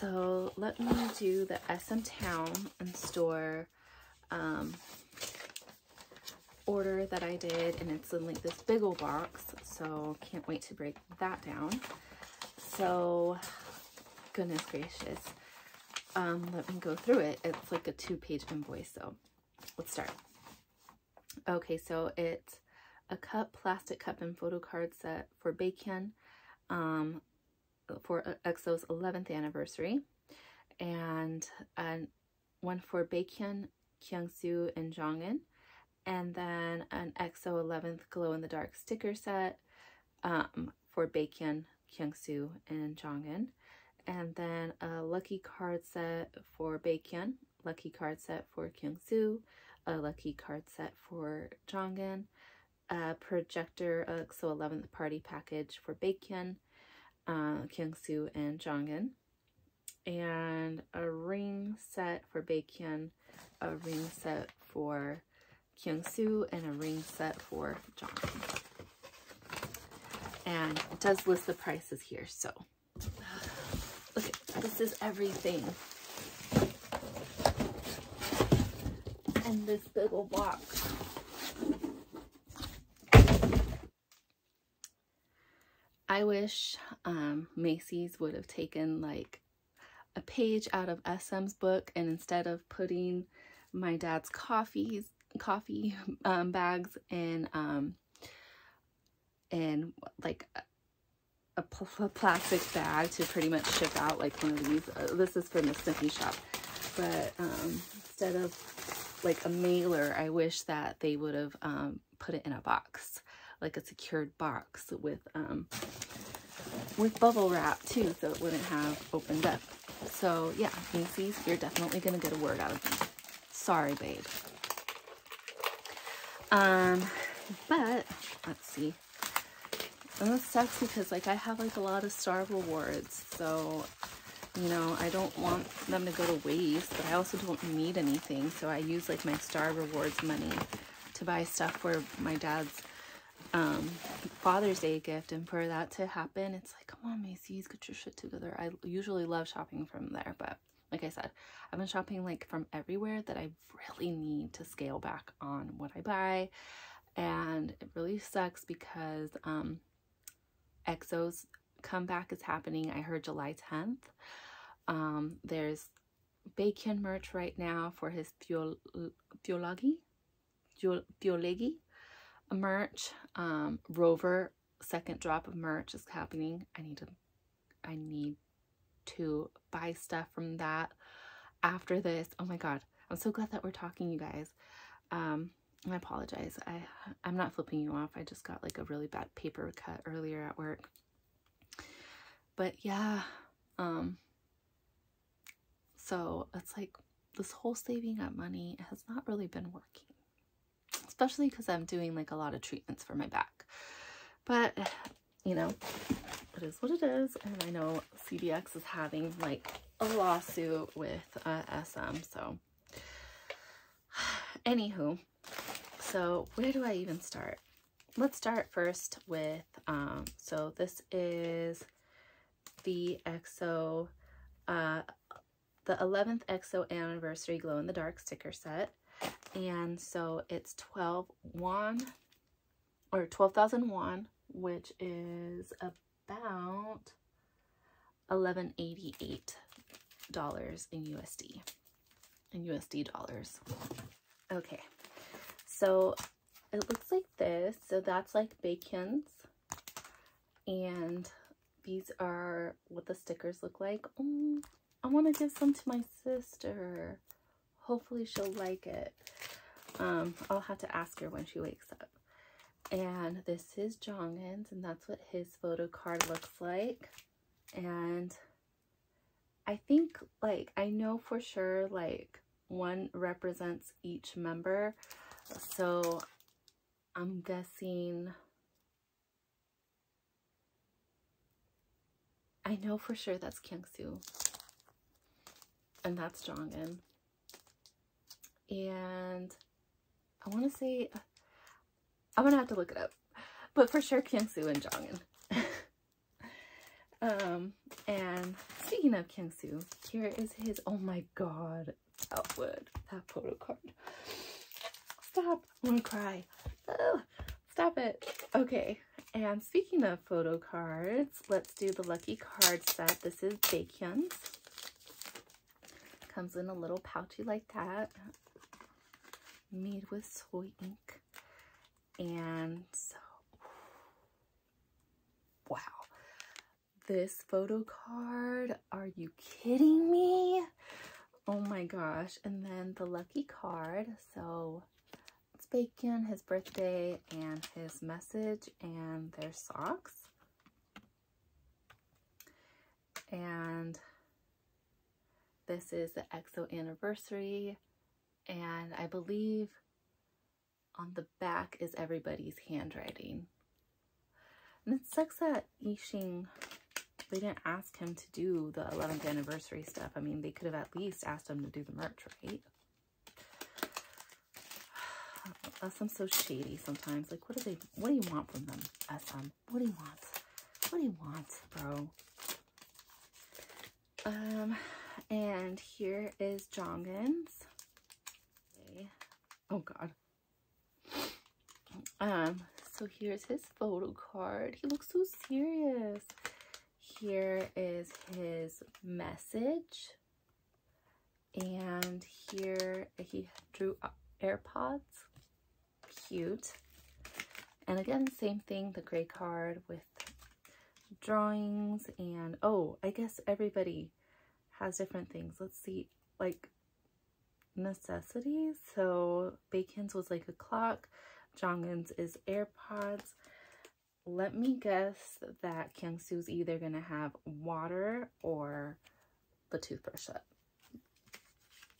So let me do the SM Town and Store um, order that I did and it's in like this big old box so can't wait to break that down. So goodness gracious. Um let me go through it. It's like a two-page invoice so let's start. Okay so it's a cup plastic cup and photo card set for Baekhyun um for EXO's 11th anniversary and and one for Baekhyun, Kyungsu, and Jongin and then an EXO 11th glow in the dark sticker set um, for Baekhyun, Kyungsu, and Jongin. And then a lucky card set for Baekhyun, lucky card set for Kyungsu, a lucky card set for Jongin, a projector EXO 11th party package for Baekhyun, uh, and Jongin. And a ring set for Baekhyun, a ring set for Kyungsu and a ring set for Jongin. And it does list the prices here, so look at this is everything. And this old box. I wish um, Macy's would have taken like a page out of SM's book and instead of putting my dad's coffees coffee um, bags and um and like a, a, plastic bag to pretty much ship out like one of these. Uh, this is from the Snippy shop. But um instead of like a mailer I wish that they would have um put it in a box like a secured box with um with bubble wrap too so it wouldn't have opened up so yeah Macy's you're definitely gonna get a word out of me sorry babe um, but let's see. And this sucks because like I have like a lot of star rewards, so you know, I don't want them to go to waste, but I also don't need anything. So I use like my star rewards money to buy stuff for my dad's um, Father's Day gift. And for that to happen, it's like, come on, Macy's, get your shit together. I usually love shopping from there, but like I said, I've been shopping like from everywhere that I really need to scale back on what I buy. And it really sucks because um, EXO's comeback is happening. I heard July 10th. Um, there's Bacon merch right now for his Biologi, Biolegi merch. Um, Rover second drop of merch is happening. I need to, I need to buy stuff from that after this. Oh my god, I'm so glad that we're talking, you guys. Um, I apologize. I I'm not flipping you off. I just got like a really bad paper cut earlier at work. But yeah, um, so it's like this whole saving up money has not really been working, especially because I'm doing like a lot of treatments for my back. But you know, it is what it is. And I know CBX is having like a lawsuit with uh, SM. So anywho, so where do I even start? Let's start first with, um, so this is the EXO, uh, the 11th EXO anniversary glow in the dark sticker set. And so it's 12 won or 12,000 won, which is about 1188 dollars in USD in USD dollars. Okay so it looks like this. So that's like bacons. And these are what the stickers look like. Oh, I want to give some to my sister. Hopefully she'll like it um I'll have to ask her when she wakes up. And this is Jongin's and that's what his photo card looks like. And I think like I know for sure like one represents each member. So I'm guessing I know for sure that's Kyungsu and that's Jongin and I want to say I'm gonna have to look it up. But for sure, Kyungsu and Jongin. um, and speaking of Kyungsoo, here is his, oh my god, that would, that photo card. Stop, I'm gonna cry. Oh, stop it. Okay, and speaking of photo cards, let's do the lucky card set. This is Baekhyun's. Comes in a little pouchy like that. Made with soy ink. And so, wow. This photo card, are you kidding me? Oh my gosh. And then the lucky card. So it's bacon, his birthday, and his message, and their socks. And this is the EXO anniversary. And I believe on the back is everybody's handwriting. And it sucks that Yixing, they didn't ask him to do the 11th anniversary stuff. I mean, they could have at least asked him to do the merch, right? SM so shady sometimes. Like, what do they, what do you want from them, SM? What do you want? What do you want, bro? Um, and here is Jongin's. Oh, God. Um, so here's his photo card. He looks so serious. Here is his message. And here he drew AirPods. Cute. And again, same thing, the gray card with drawings and, oh, I guess everybody has different things. Let's see, like necessities. So Baekhyun's was like a clock. Jongin's is AirPods. Let me guess that Kyungsoo's either going to have water or the toothbrush set.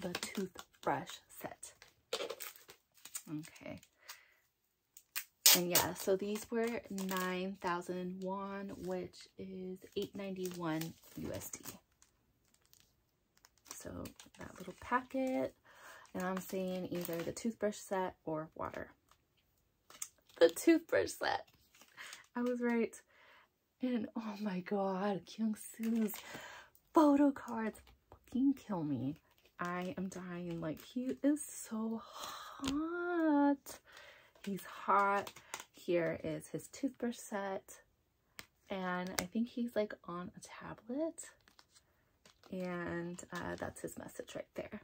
The toothbrush set. Okay. And yeah, so these were 9,000 won, which is 891 USD. So that little packet, and I'm saying either the toothbrush set or water the toothbrush set. I was right. And oh my god, Kyungsoo's photo cards fucking kill me. I am dying. Like, he is so hot. He's hot. Here is his toothbrush set. And I think he's like on a tablet. And uh, that's his message right there.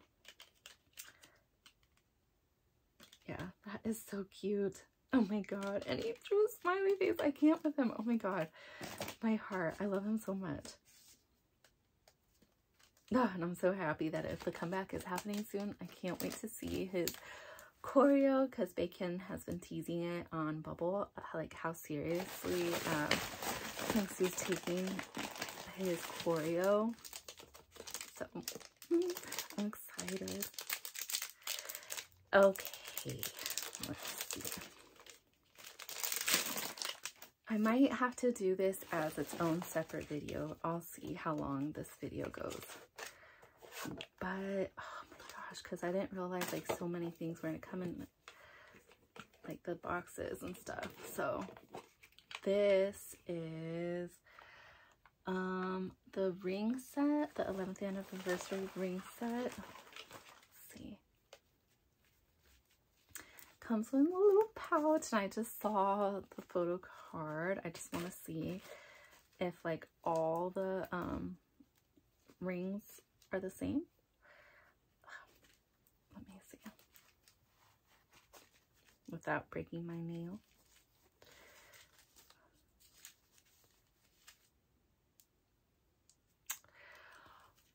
Yeah, that is so cute. Oh my god. And he drew a smiley face. I can't with him. Oh my god. My heart. I love him so much. Oh, and I'm so happy that if the comeback is happening soon, I can't wait to see his choreo because Bacon has been teasing it on Bubble, like how seriously um, he's taking his choreo. So mm, I'm excited. Okay, let's see. I might have to do this as its own separate video. I'll see how long this video goes. But, oh my gosh, because I didn't realize like so many things were going to come in like the boxes and stuff. So this is um the ring set, the 11th anniversary ring set. See, comes with a little pouch and I just saw the photo card. I just want to see if like all the um, rings are the same. Let me see. Without breaking my nail.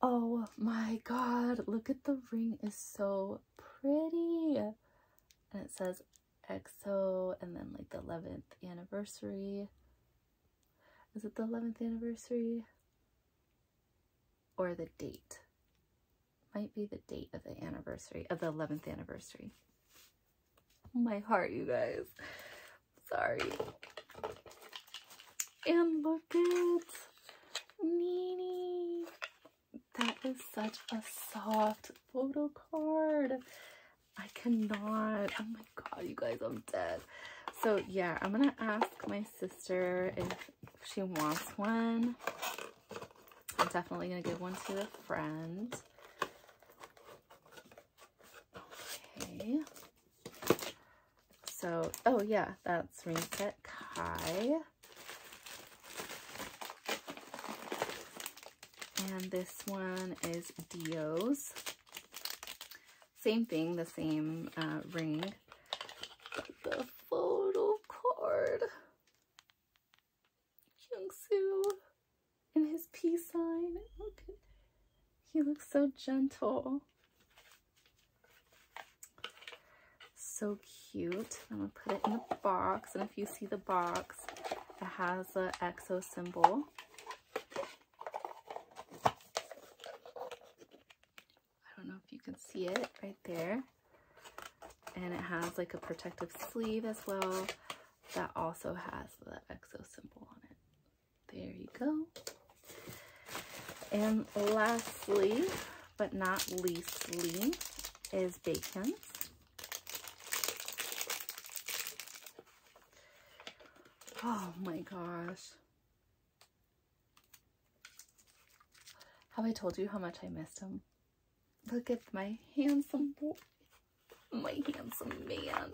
Oh my god, look at the ring is so pretty and it says EXO and then like the 11th anniversary. Is it the 11th anniversary? Or the date? Might be the date of the anniversary, of the 11th anniversary. My heart, you guys. Sorry. And look at. That is such a soft photo card. I cannot. Oh my god, you guys, I'm dead. So yeah, I'm gonna ask my sister if she wants one. I'm definitely to give one to a friend. Okay. So, oh yeah, that's ring set Kai. And this one is D.O.'s. Same thing, the same uh, ring. But the photo card. Kyungsoo and his peace sign. Look, he looks so gentle. So cute. I'm gonna put it in the box, and if you see the box, it has the EXO symbol. can see it right there. And it has like a protective sleeve as well that also has the EXO symbol on it. There you go. And lastly, but not leastly, is Baekhyun's. Oh my gosh. Have I told you how much I missed him? Look at my handsome boy. My handsome man.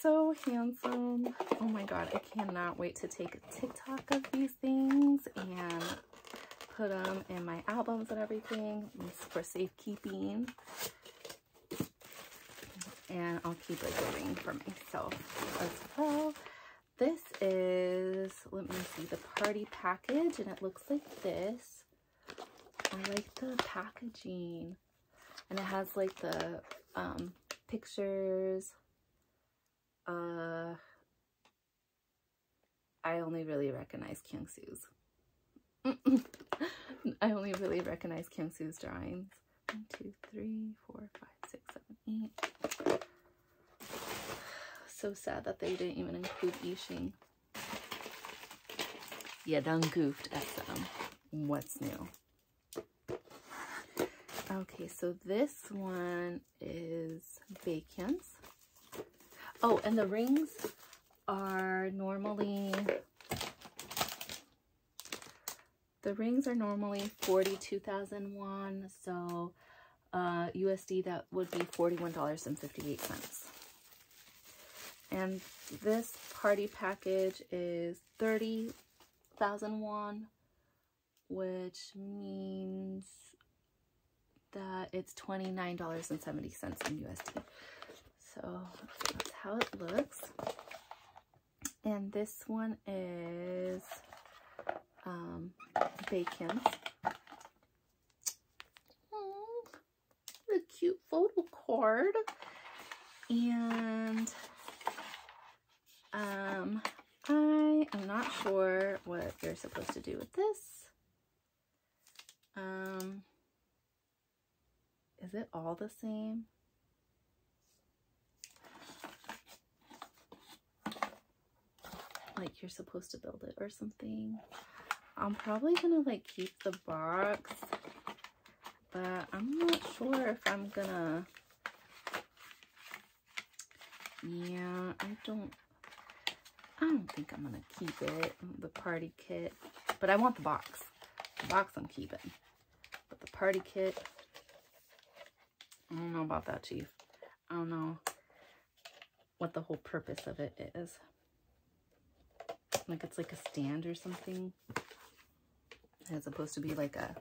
So handsome. Oh my god, I cannot wait to take a TikTok of these things and put them in my albums and everything for safekeeping. And I'll keep a ring for myself as well. This is, let me see, the party package and it looks like this. I like the packaging. And it has like the um, pictures. Uh, I only really recognize Kyungsoo's. I only really recognize Kyungsoo's drawings. One, two, three, four, five, six, seven, eight. So sad that they didn't even include Yixing. Yeah, done goofed SM. What's new? Okay, so this one is Baekhyun's. Oh, and the rings are normally, the rings are normally 42,000 so uh, USD that would be $41.58. And this party package is 30,000 won, which means that it's $29.70 in USD. So that's how it looks. And this one is um, Baekhyun's. the cute photo card. And um, I am not sure what you're supposed to do with this. Um, is it all the same? Like you're supposed to build it or something. I'm probably gonna like keep the box, but I'm not sure if I'm gonna, yeah, I don't, I don't think I'm gonna keep it, the party kit, but I want the box. The box I'm keeping, but the party kit, I don't know about that, Chief. I don't know what the whole purpose of it is. Like it's like a stand or something. As opposed to be like a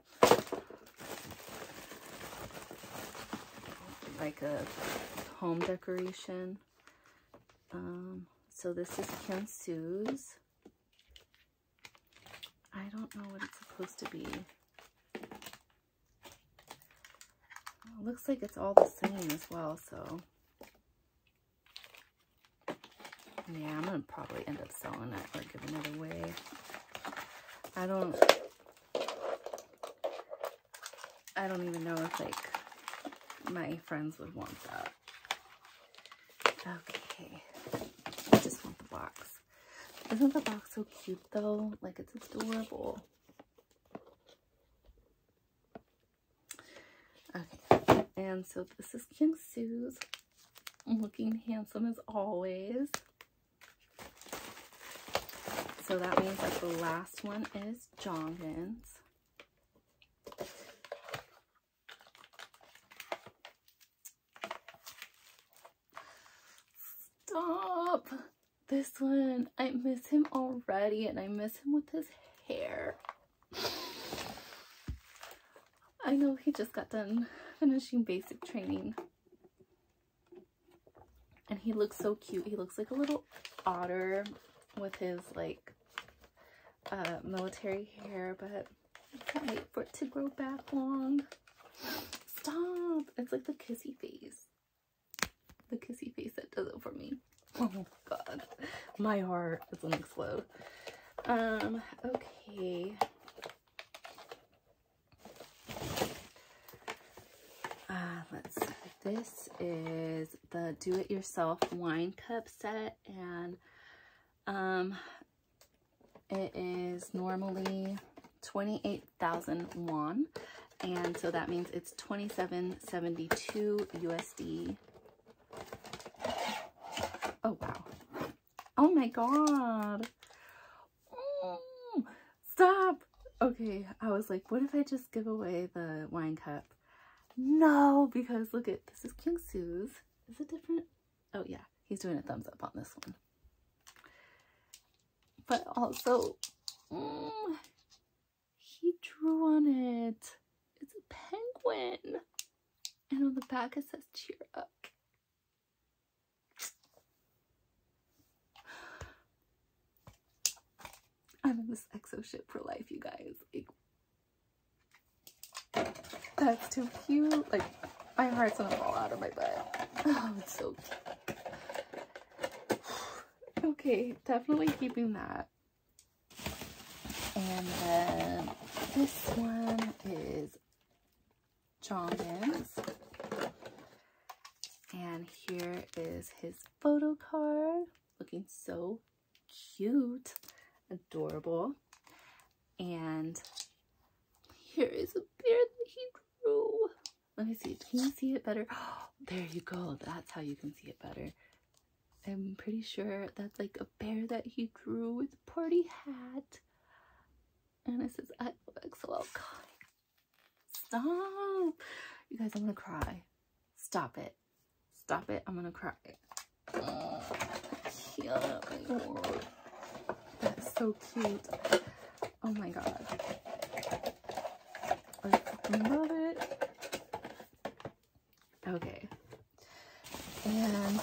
like a home decoration. Um, so this is Kyungsoo's. I don't know what it's supposed to be. Looks like it's all the same as well, so. Yeah, I'm going to probably end up selling it or giving it away. I don't, I don't even know if, like, my friends would want that. Okay. I just want the box. Isn't the box so cute, though? Like, it's adorable. And so this is Kyungsoo's. Looking handsome as always. So that means that the last one is Jongin's. Stop! This one, I miss him already and I miss him with his hair. I know he just got done finishing basic training. And he looks so cute. He looks like a little otter with his like uh, military hair, but I can't wait for it to grow back long. Stop! It's like the kissy face. The kissy face that does it for me. Oh god. My heart is gonna explode. Um, okay. Uh, let's see. This is the do-it-yourself wine cup set and um it is normally 28,000 won and so that means it's 2772 USD Oh, wow. Oh my god. Mm, stop. Okay, I was like, what if I just give away the wine cup? No, because look at, this is Kyungsoo's. Is it different? Oh yeah, he's doing a thumbs up on this one. But also, mm, he drew on it. It's a penguin. And on the back it says cheer up. I'm in this exo shit for life, you guys. Like, that's too cute. Like, my heart's gonna fall out of my butt. Oh, it's so cute. Okay, definitely keeping that. And then this one is Jongin's. And here is his photo card. Looking so cute adorable. And here is a drew. Let me see. Can you see it better? Oh, there you go. That's how you can see it better. I'm pretty sure that's like a bear that he drew with a party hat. And it says, I love EXO-L. Stop. You guys, I'm going to cry. Stop it. Stop it. I'm going to cry. Oh, yeah, that's so cute. Oh my god. I love it. Okay. And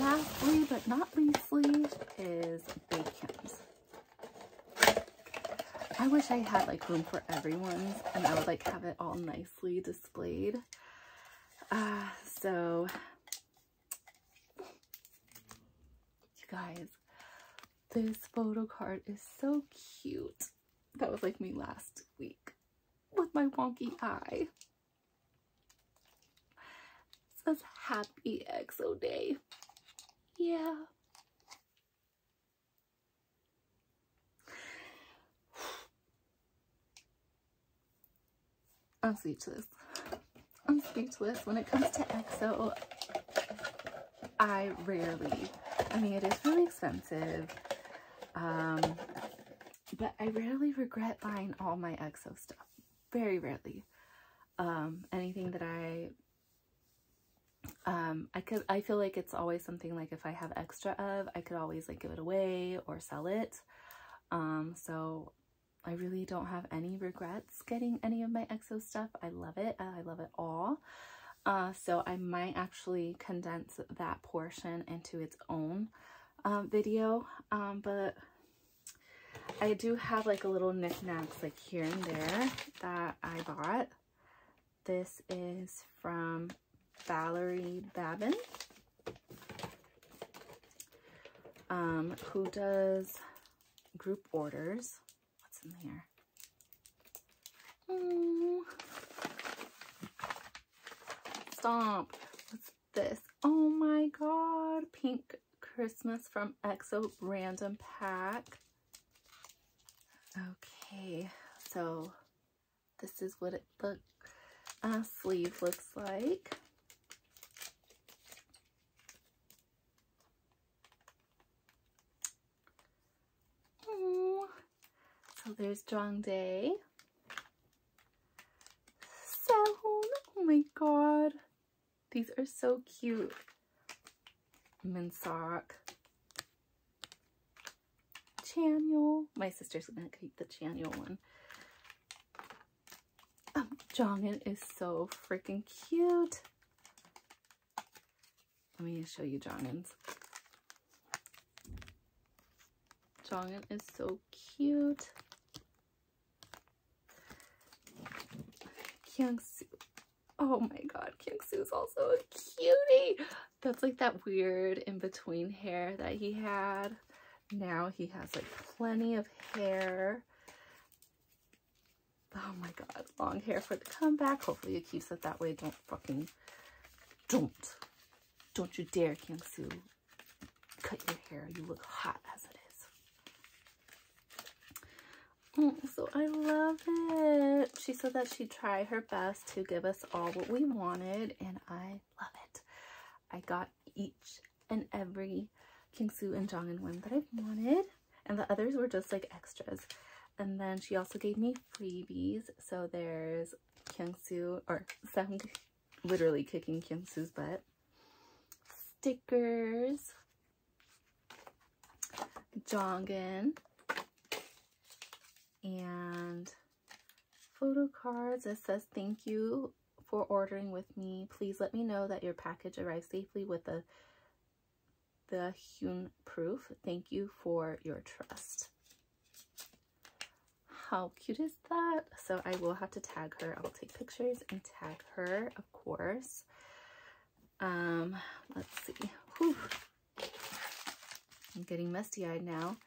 lastly, but not leastly, is Bacon's. I wish I had like room for everyone's and I would like have it all nicely displayed. Uh, so, you guys, this photo card is so cute. That was like me last week with my wonky eye. Says happy EXO day. Yeah. I'm speechless. I'm speechless. When it comes to EXO, I rarely, I mean, it is really expensive. Um, but I rarely regret buying all my EXO stuff. Very rarely. Um, anything that I, um, I could, I feel like it's always something like if I have extra of, I could always like give it away or sell it. Um, so I really don't have any regrets getting any of my EXO stuff. I love it. I love it all. Uh, so I might actually condense that portion into its own um, video. Um, but I do have like a little knickknacks like here and there that I bought. This is from Valerie Babin, um, who does group orders. What's in here? Oh. Stop. What's this? Oh my god. Pink Christmas from EXO Random Pack. Okay, so this is what it the uh, sleeve looks like. There's Jongdae. Sehun. Oh my god. These are so cute. Minseok. Chanyeol. My sister's gonna keep the Chanyeol one. Um, Jongin is so freaking cute. Let me show you Jongin's. Jongin is so cute. Kyungsu. Oh my god, Kyungsu is also a cutie. That's like that weird in-between hair that he had. Now he has like plenty of hair. Oh my god, long hair for the comeback. Hopefully it keeps it that way. Don't fucking, don't. Don't you dare, Kyungsu. Cut your hair. You look hot as it is. Oh, so I love it. She said that she'd try her best to give us all what we wanted, and I love it. I got each and every Kyungsu and Jongin one that I wanted, and the others were just like extras. And then she also gave me freebies. So there's Kyungsu, or Sam literally kicking Kyungsu's butt. Stickers. Jongin and photo cards that says thank you for ordering with me. Please let me know that your package arrived safely with the the Hyun proof. Thank you for your trust. How cute is that? So I will have to tag her. I'll take pictures and tag her, of course. Um, let's see. Whew. I'm getting misty-eyed now.